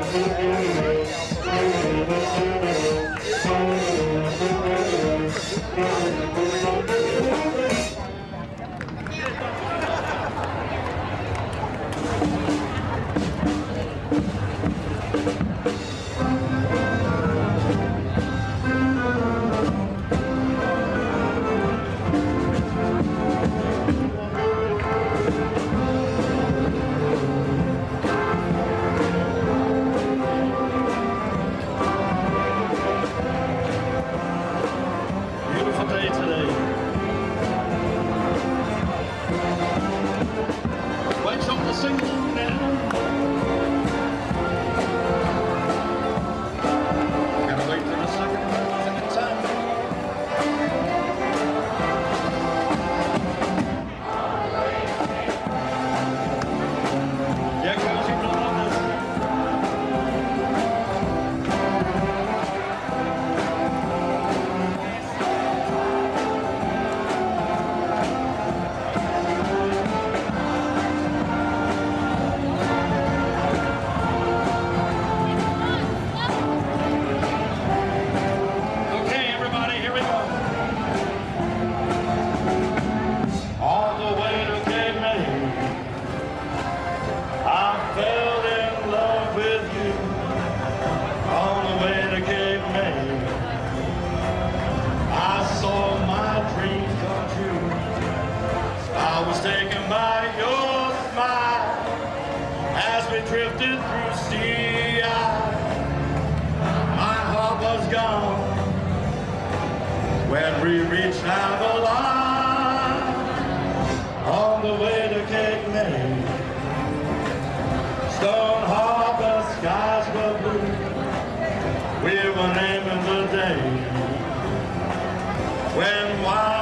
Beautiful taken by your smile as we drifted through sea. My heart was gone when we reached Avalon. on the way to Cape May. Stone Harbor skies were blue. We were naming the day when wild.